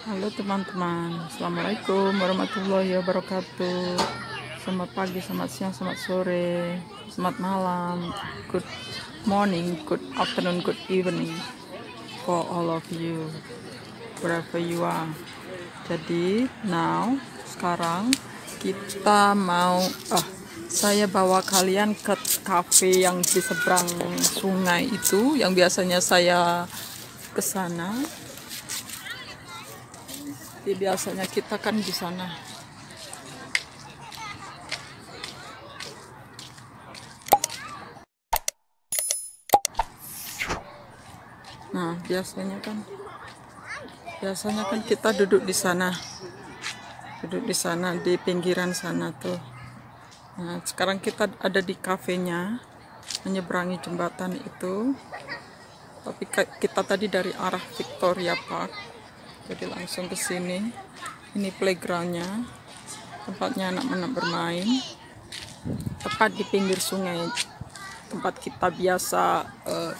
Halo teman-teman, Assalamualaikum warahmatullahi wabarakatuh. Selamat pagi, selamat siang, selamat sore, selamat malam. Good morning, good afternoon, good evening For all of you Wherever you are. Jadi, now, sekarang kita mau ah, Saya bawa kalian ke cafe yang di seberang sungai itu Yang biasanya saya ke sana jadi biasanya kita kan di sana. Nah, biasanya kan biasanya kan kita duduk di sana. Duduk di sana di pinggiran sana tuh. Nah, sekarang kita ada di kafenya menyeberangi jembatan itu. Tapi kita tadi dari arah Victoria Park jadi langsung ke sini. Ini playgroundnya. Tempatnya anak-anak bermain. Tepat di pinggir sungai. Tempat kita biasa eh,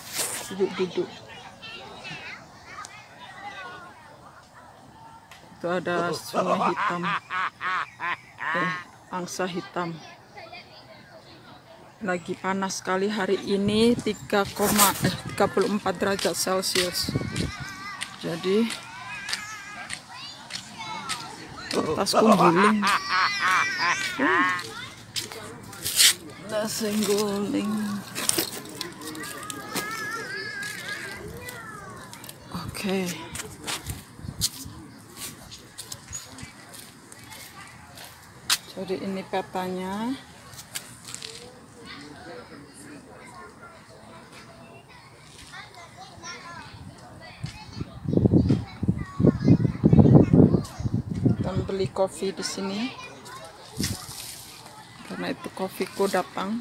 duduk-duduk. Uh, itu ada sungai hitam. Eh, angsa hitam. Lagi panas sekali hari ini 3, eh, 34 derajat celcius jadi tasku guling. Nasi guling. Oke jadi ini petanya beli kopi di sini. Karena itu kopiku datang.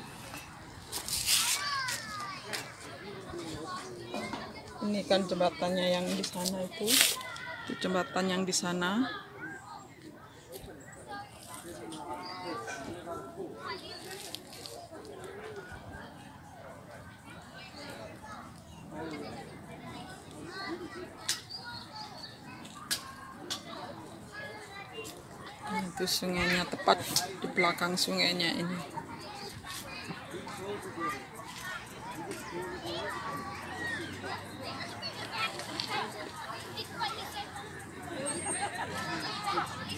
Ini kan jembatannya yang di sana itu. Itu jembatan yang di sana itu sungainya tepat di belakang sungainya ini.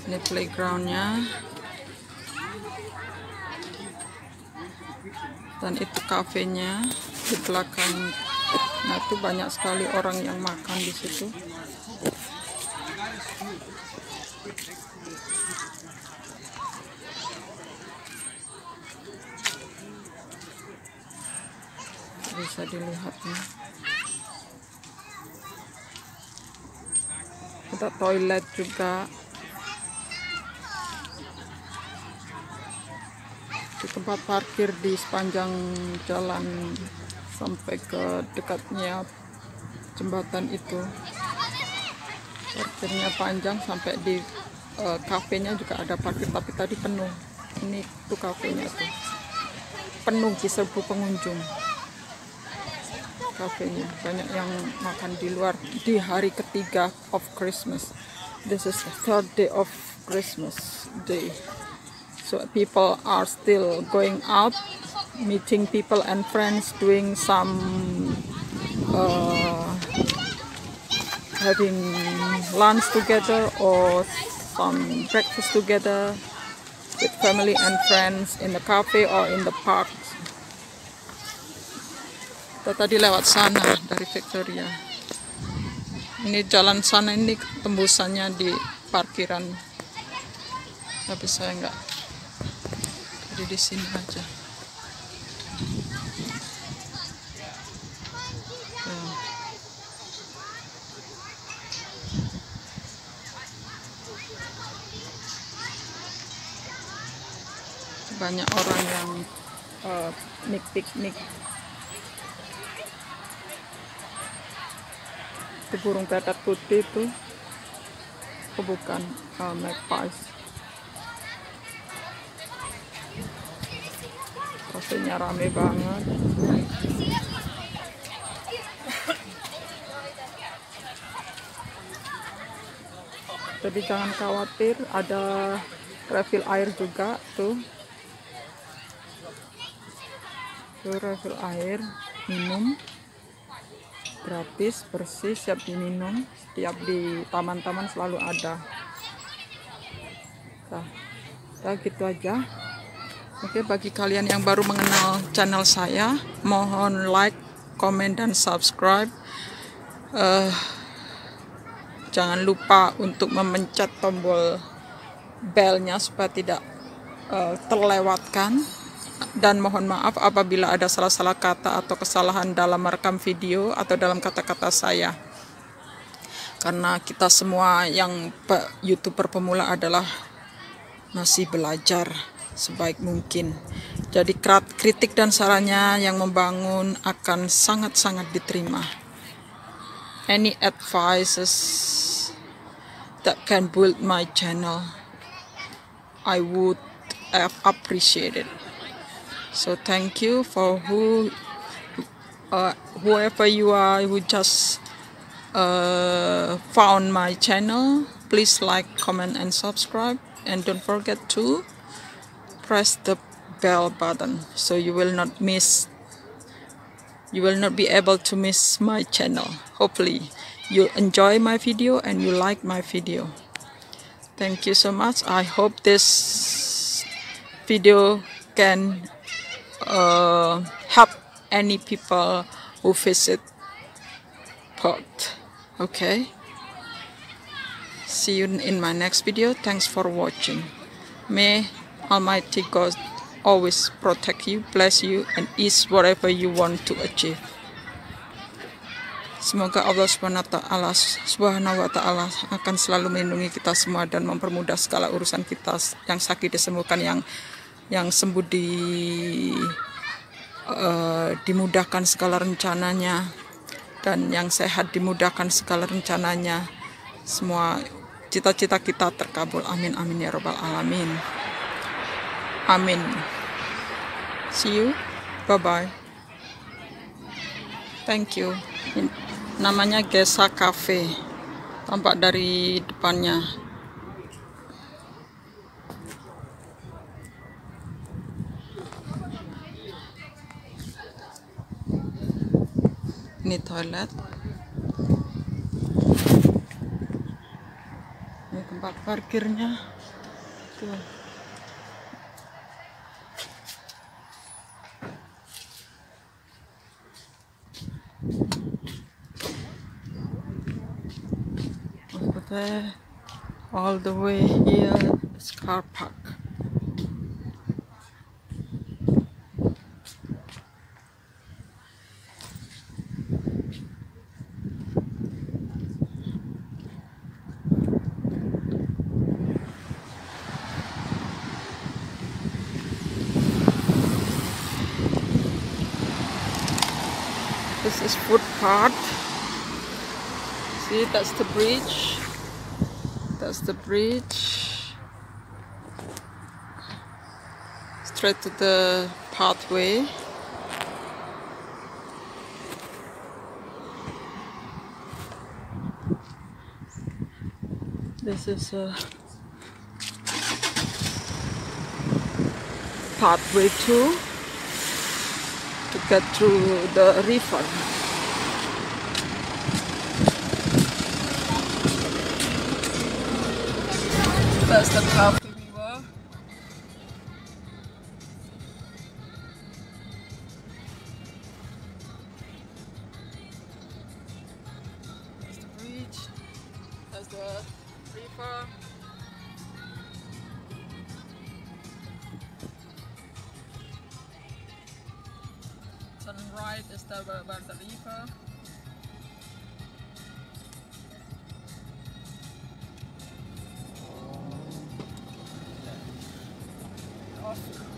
Ini playgroundnya. Dan itu kafenya di belakang. Nah itu banyak sekali orang yang makan di situ bisa dilihat nih ada toilet juga. Di tempat parkir di sepanjang jalan sampai ke dekatnya jembatan itu. Parkirnya panjang sampai di uh, kafenya juga ada parkir tapi tadi penuh. Ini tuh kafenya tuh. Penuh diserbu pengunjung kafenya. Banyak yang makan di luar di hari ketiga of Christmas. This is the third day of Christmas day. So people are still going out meeting people and friends doing some uh, having lunch together or some breakfast together with family and friends in the cafe or in the park kita tadi lewat sana dari Victoria. Ini jalan sana ini tembusannya di parkiran. Tapi saya enggak jadi di sini aja. Banyak orang yang uh, piknik itu burung tetet putih itu. Oh, bukan uh, magpies rasanya rame banget. Jadi jangan khawatir ada refill air juga tuh. Tuh refill air minum gratis bersih siap diminum setiap di taman-taman selalu ada. Nah, ya gitu aja. Oke bagi kalian yang baru mengenal channel saya mohon like comment dan subscribe. Uh, jangan lupa untuk memencet tombol belnya supaya tidak uh, terlewatkan dan mohon maaf apabila ada salah-salah kata atau kesalahan dalam merekam video atau dalam kata-kata saya. Karena kita semua yang youtuber pemula adalah masih belajar sebaik mungkin. Jadi kritik dan sarannya yang membangun akan sangat-sangat diterima. Any advices that can build my channel, I would have appreciated. So thank you for who, uh, whoever you are who just uh, found my channel. Please like, comment, and subscribe, and don't forget to press the bell button so you will not miss you will not be able to miss my channel. Hopefully you enjoy my video and you like my video. Thank you so much. I hope this video can uh, help any people who visit port. Okay. See you in my next video. Thanks for watching. May almighty god always protect you, bless you, and ease whatever you want to achieve. Semoga Allah Subhanahu wa taala akan selalu melindungi kita semua dan mempermudah segala urusan kita yang sakit disembuhkan yang yang sembuh di uh, dimudahkan segala rencananya dan yang sehat dimudahkan segala rencananya. Semua cita-cita kita terkabul. Amin amin ya robbal alamin. Amin. See you. Bye-bye. Thank you. Namanya Gesa Cafe. Tampak dari depannya. Toilet. Ini tempat parkirnya. Tuh. all the way here is car park This is footpath. See, that's the bridge. That's the bridge. Straight to the pathway. This is a pathway too to get through the river. That's the we were. There's the bridge. There's the river. right is the Burj Khalifa. Awesome.